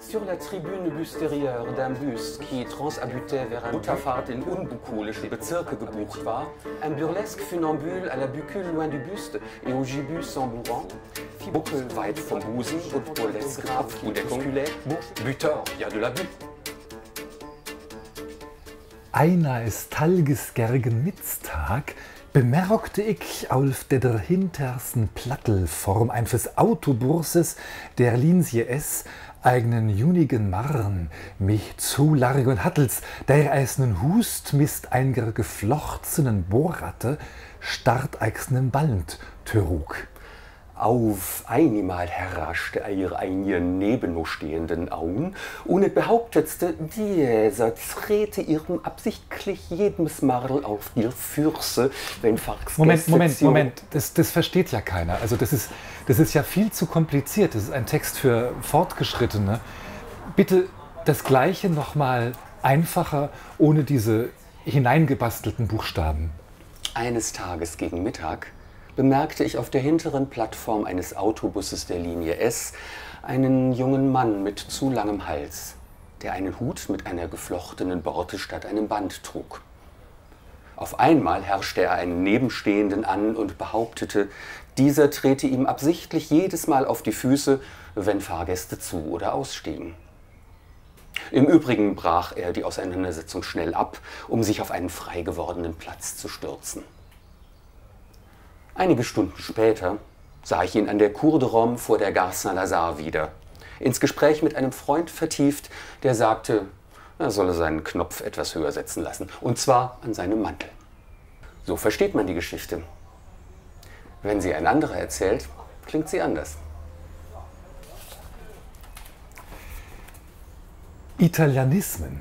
Sur la tribune bustérieure d'un bus qui transabutait vers un Mutterfahrt in unbukolische Bezirke gebucht war, un burlesque funambule à la bucule loin du buste et au gibus embourrant, Buckel weit vom Busen und burlesque Grabdeckung, Buteur, ja de la bu. Eines Talges gergen Mittag bemerkte ich auf der hintersten Plattform ein fürs Autoburses der Linie S eigenen junigen Marren mich zu largen hattels, der eisnen Hust mist einer geflochtenen Bohrratte start eichnen Band trug. Auf einmal herrschte ihr einen neben nur stehenden Auen und behauptete, dieser trete ihrem absichtlich jedes Marl auf die Fürse, wenn Fax Moment, Moment, Moment, das, das versteht ja keiner. Also das ist, das ist ja viel zu kompliziert. Das ist ein Text für Fortgeschrittene. Bitte das Gleiche nochmal einfacher, ohne diese hineingebastelten Buchstaben. Eines Tages gegen Mittag bemerkte ich auf der hinteren Plattform eines Autobusses der Linie S einen jungen Mann mit zu langem Hals, der einen Hut mit einer geflochtenen Borte statt einem Band trug. Auf einmal herrschte er einen Nebenstehenden an und behauptete, dieser trete ihm absichtlich jedes Mal auf die Füße, wenn Fahrgäste zu oder ausstiegen. Im Übrigen brach er die Auseinandersetzung schnell ab, um sich auf einen frei gewordenen Platz zu stürzen. Einige Stunden später sah ich ihn an der Cour de Rome vor der Gare Saint-Lazare wieder. Ins Gespräch mit einem Freund vertieft, der sagte, er solle seinen Knopf etwas höher setzen lassen. Und zwar an seinem Mantel. So versteht man die Geschichte. Wenn sie ein anderer erzählt, klingt sie anders. Italianismen.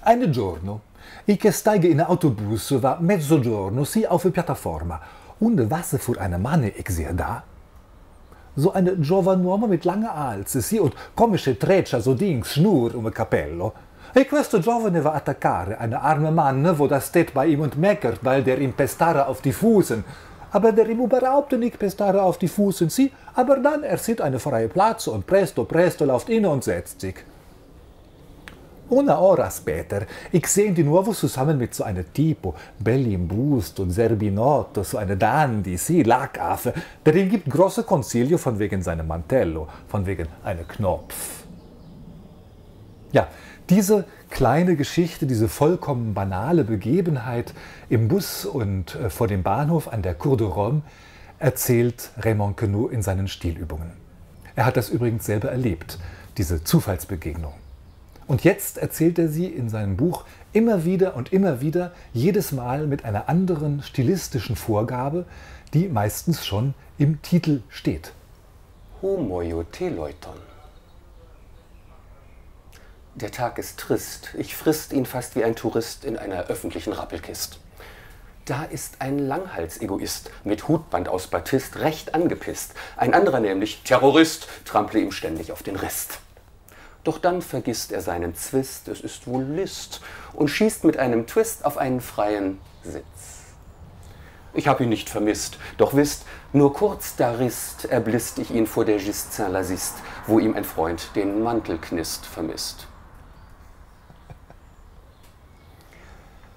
Eine giorno Ich steige in ein Autobus, war mezzogiorno, sie auf Piattaforma. Und was für eine Manne ich sehe da? So eine giovanuomo mit langer Alze, sie und komische Treccia, so Dings, Schnur um Capello. E questo giovane va attaccare eine arme Mann, wo das steht bei ihm und meckert, weil der ihm pestare auf die Fußen. Aber der ihm überhaupt nicht pestare auf die Fußen, sie, aber dann er sieht eine freie Platz und presto, presto läuft in und setzt sich. Una hora später, ich sehe die nuovo zusammen mit so einer Tipo, belli im Bust und Serbinotto, so eine Dandy, sie, Lackaffe, der ihm gibt große Consiglio von wegen seinem Mantello, von wegen einem Knopf. Ja, diese kleine Geschichte, diese vollkommen banale Begebenheit im Bus und äh, vor dem Bahnhof an der Cour de Rome erzählt Raymond Queneau in seinen Stilübungen. Er hat das übrigens selber erlebt, diese Zufallsbegegnung. Und jetzt erzählt er sie in seinem Buch immer wieder und immer wieder, jedes Mal mit einer anderen stilistischen Vorgabe, die meistens schon im Titel steht. Homoioteleuton. Der Tag ist trist. Ich frisst ihn fast wie ein Tourist in einer öffentlichen Rappelkist. Da ist ein Langhalsegoist mit Hutband aus Batist recht angepisst. Ein anderer nämlich, Terrorist, trample ihm ständig auf den Rest. Doch dann vergisst er seinen Zwist, es ist wohl List, und schießt mit einem Twist auf einen freien Sitz. Ich hab ihn nicht vermisst, doch wisst, nur kurz da rist, erblisst ich ihn vor der Gist Saint-Laziste, wo ihm ein Freund den Mantelknist vermisst.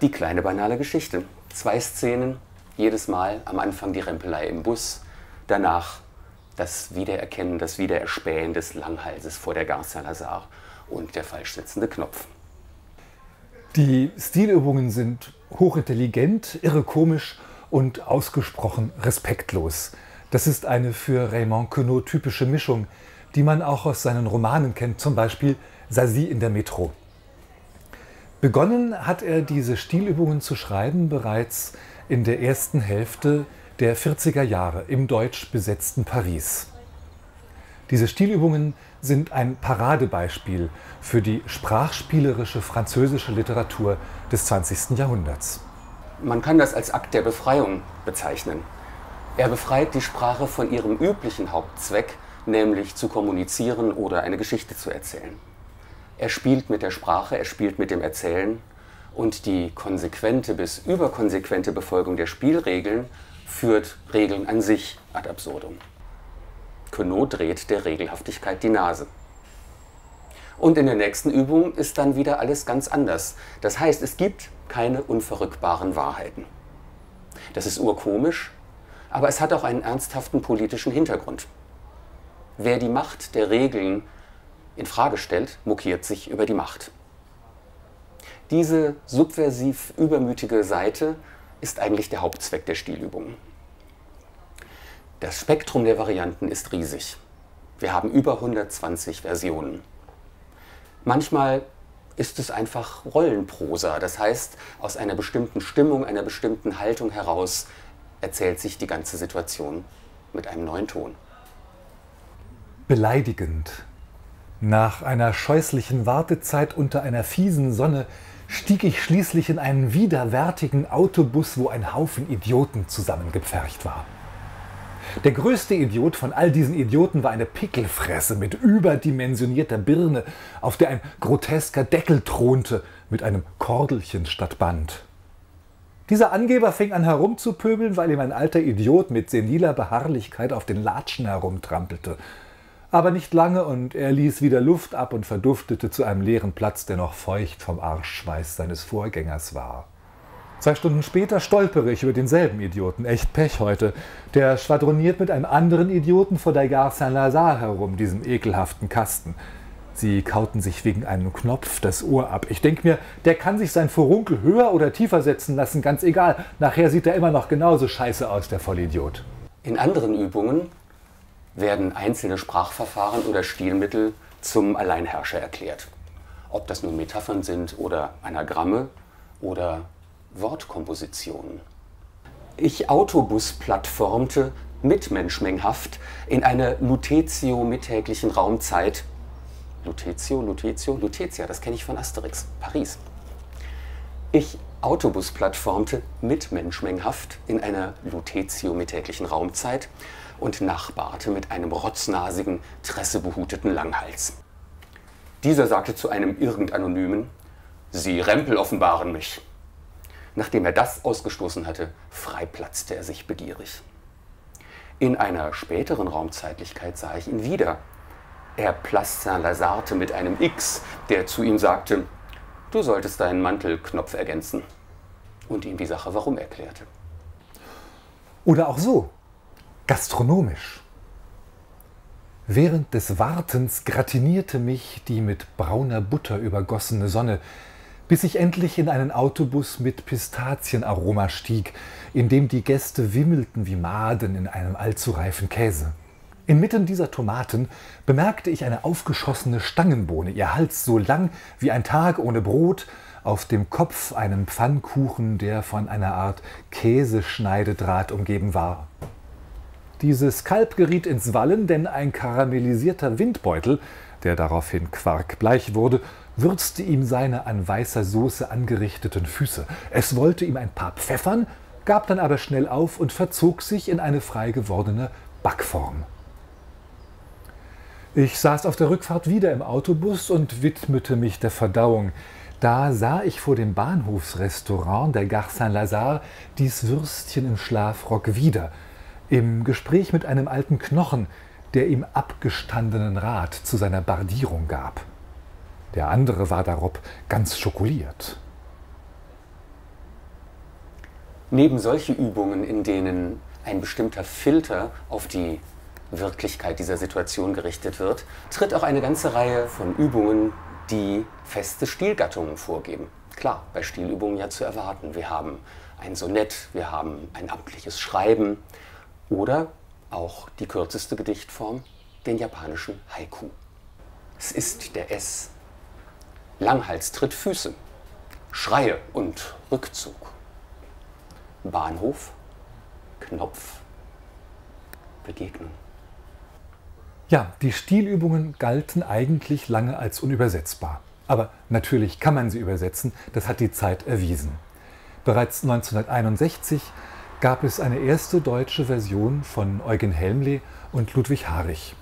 Die kleine banale Geschichte. Zwei Szenen, jedes Mal am Anfang die Rempelei im Bus, danach das Wiedererkennen, das Wiedererspähen des Langhalses vor der Gare Saint-Lazare und der falsch sitzende Knopf. Die Stilübungen sind hochintelligent, irre komisch und ausgesprochen respektlos. Das ist eine für Raymond Queneau typische Mischung, die man auch aus seinen Romanen kennt, zum Beispiel Sazie in der Metro. Begonnen hat er diese Stilübungen zu schreiben bereits in der ersten Hälfte der 40er Jahre im deutsch besetzten Paris. Diese Stilübungen sind ein Paradebeispiel für die sprachspielerische französische Literatur des 20. Jahrhunderts. Man kann das als Akt der Befreiung bezeichnen. Er befreit die Sprache von ihrem üblichen Hauptzweck, nämlich zu kommunizieren oder eine Geschichte zu erzählen. Er spielt mit der Sprache, er spielt mit dem Erzählen und die konsequente bis überkonsequente Befolgung der Spielregeln führt Regeln an sich ad absurdum. Queneau dreht der Regelhaftigkeit die Nase. Und in der nächsten Übung ist dann wieder alles ganz anders. Das heißt, es gibt keine unverrückbaren Wahrheiten. Das ist urkomisch, aber es hat auch einen ernsthaften politischen Hintergrund. Wer die Macht der Regeln in Frage stellt, mokiert sich über die Macht. Diese subversiv übermütige Seite ist eigentlich der Hauptzweck der Stilübungen. Das Spektrum der Varianten ist riesig. Wir haben über 120 Versionen. Manchmal ist es einfach Rollenprosa, das heißt, aus einer bestimmten Stimmung, einer bestimmten Haltung heraus erzählt sich die ganze Situation mit einem neuen Ton. Beleidigend. Nach einer scheußlichen Wartezeit unter einer fiesen Sonne stieg ich schließlich in einen widerwärtigen Autobus, wo ein Haufen Idioten zusammengepfercht war. Der größte Idiot von all diesen Idioten war eine Pickelfresse mit überdimensionierter Birne, auf der ein grotesker Deckel thronte mit einem Kordelchen statt Band. Dieser Angeber fing an herumzupöbeln, weil ihm ein alter Idiot mit seniler Beharrlichkeit auf den Latschen herumtrampelte. Aber nicht lange und er ließ wieder Luft ab und verduftete zu einem leeren Platz, der noch feucht vom Arschschweiß seines Vorgängers war. Zwei Stunden später stolpere ich über denselben Idioten. Echt Pech heute. Der schwadroniert mit einem anderen Idioten vor der Gare Saint-Lazare herum, diesem ekelhaften Kasten. Sie kauten sich wegen einem Knopf das Ohr ab. Ich denke mir, der kann sich sein Furunkel höher oder tiefer setzen lassen, ganz egal. Nachher sieht er immer noch genauso scheiße aus, der Vollidiot. In anderen Übungen werden einzelne Sprachverfahren oder Stilmittel zum Alleinherrscher erklärt. Ob das nun Metaphern sind oder Anagramme oder Wortkompositionen. Ich Autobus-plattformte mitmenschmenghaft in einer Lutetio mittäglichen Raumzeit. Lutetio, Lutetio, Lutetia, das kenne ich von Asterix, Paris. Ich Autobus-plattformte mitmenschmenghaft in einer Lutetio mittäglichen Raumzeit und nachbarte mit einem rotznasigen, tressebehuteten Langhals. Dieser sagte zu einem irgendanonymen, Sie Rempel offenbaren mich. Nachdem er das ausgestoßen hatte, freiplatzte er sich begierig. In einer späteren Raumzeitlichkeit sah ich ihn wieder. Er Saint-Lazarte mit einem X, der zu ihm sagte, du solltest deinen Mantelknopf ergänzen und ihm die Sache warum erklärte. Oder auch so, gastronomisch. Während des Wartens gratinierte mich die mit brauner Butter übergossene Sonne, bis ich endlich in einen Autobus mit Pistazienaroma stieg, in dem die Gäste wimmelten wie Maden in einem allzu reifen Käse. Inmitten dieser Tomaten bemerkte ich eine aufgeschossene Stangenbohne, ihr Hals so lang wie ein Tag ohne Brot, auf dem Kopf einen Pfannkuchen, der von einer Art Käseschneidedraht umgeben war. Dieses Kalb geriet ins Wallen, denn ein karamellisierter Windbeutel, der daraufhin quarkbleich wurde, würzte ihm seine an weißer Soße angerichteten Füße. Es wollte ihm ein paar pfeffern, gab dann aber schnell auf und verzog sich in eine frei gewordene Backform. Ich saß auf der Rückfahrt wieder im Autobus und widmete mich der Verdauung. Da sah ich vor dem Bahnhofsrestaurant der Gare Saint-Lazare dies Würstchen im Schlafrock wieder, im Gespräch mit einem alten Knochen, der ihm abgestandenen Rat zu seiner Bardierung gab. Der andere war darob ganz schokoliert. Neben solche Übungen, in denen ein bestimmter Filter auf die Wirklichkeit dieser Situation gerichtet wird, tritt auch eine ganze Reihe von Übungen, die feste Stilgattungen vorgeben. Klar, bei Stilübungen ja zu erwarten. Wir haben ein Sonett, wir haben ein amtliches Schreiben oder auch die kürzeste Gedichtform, den japanischen Haiku. Es ist der S Langhals tritt Füße, Schreie und Rückzug. Bahnhof, Knopf, Begegnung. Ja, die Stilübungen galten eigentlich lange als unübersetzbar. Aber natürlich kann man sie übersetzen, das hat die Zeit erwiesen. Bereits 1961 gab es eine erste deutsche Version von Eugen Helmle und Ludwig Harich.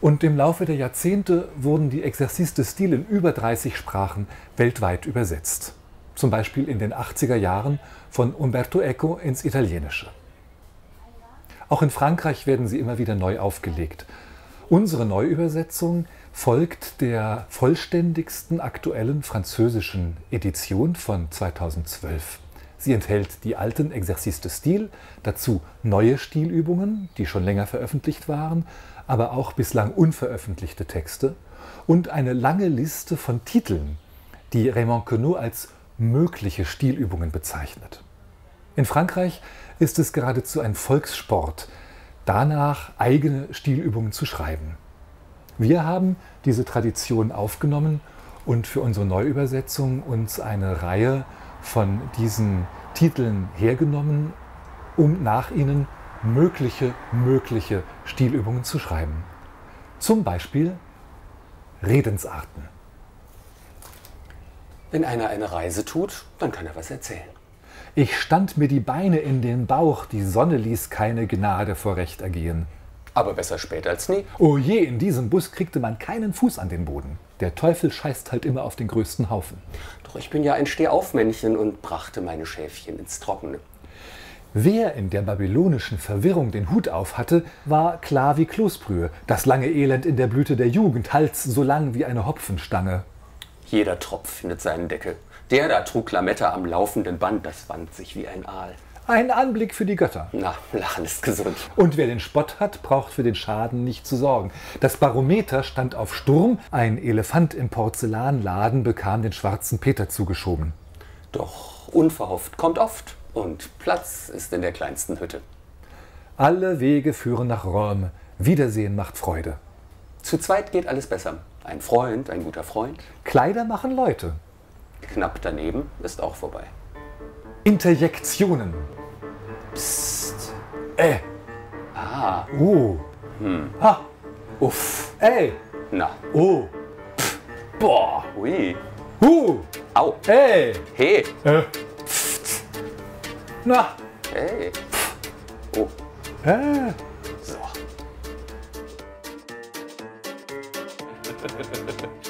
Und im Laufe der Jahrzehnte wurden die Exercice de Style in über 30 Sprachen weltweit übersetzt. Zum Beispiel in den 80er Jahren von Umberto Eco ins Italienische. Auch in Frankreich werden sie immer wieder neu aufgelegt. Unsere Neuübersetzung folgt der vollständigsten aktuellen französischen Edition von 2012. Sie enthält die alten Exercices de Stil, dazu neue Stilübungen, die schon länger veröffentlicht waren, aber auch bislang unveröffentlichte Texte und eine lange Liste von Titeln, die Raymond Queneau als mögliche Stilübungen bezeichnet. In Frankreich ist es geradezu ein Volkssport, danach eigene Stilübungen zu schreiben. Wir haben diese Tradition aufgenommen und für unsere Neuübersetzung uns eine Reihe von diesen Titeln hergenommen, um nach ihnen mögliche, mögliche Stilübungen zu schreiben. Zum Beispiel Redensarten. Wenn einer eine Reise tut, dann kann er was erzählen. Ich stand mir die Beine in den Bauch, die Sonne ließ keine Gnade vor Recht ergehen. Aber besser spät als nie. Oh je, in diesem Bus kriegte man keinen Fuß an den Boden. Der Teufel scheißt halt immer auf den größten Haufen. Doch ich bin ja ein Stehaufmännchen und brachte meine Schäfchen ins Trockene. Wer in der babylonischen Verwirrung den Hut auf hatte, war klar wie Kloßbrühe. Das lange Elend in der Blüte der Jugend, Hals so lang wie eine Hopfenstange. Jeder Tropf findet seinen Deckel. Der da trug Lametta am laufenden Band, das wand sich wie ein Aal. Ein Anblick für die Götter. Na, Lachen ist gesund. Und wer den Spott hat, braucht für den Schaden nicht zu sorgen. Das Barometer stand auf Sturm, ein Elefant im Porzellanladen bekam den schwarzen Peter zugeschoben. Doch unverhofft kommt oft und Platz ist in der kleinsten Hütte. Alle Wege führen nach Rom. Wiedersehen macht Freude. Zu zweit geht alles besser. Ein Freund, ein guter Freund. Kleider machen Leute. Knapp daneben ist auch vorbei. Interjektionen. Psst. Äh. Ah, Uh. Ha. uff. Ey. Na, Oh. boah, hui. Hu. Au. Ey. Hey, Äh. Na. hey. Oh, Äh. so.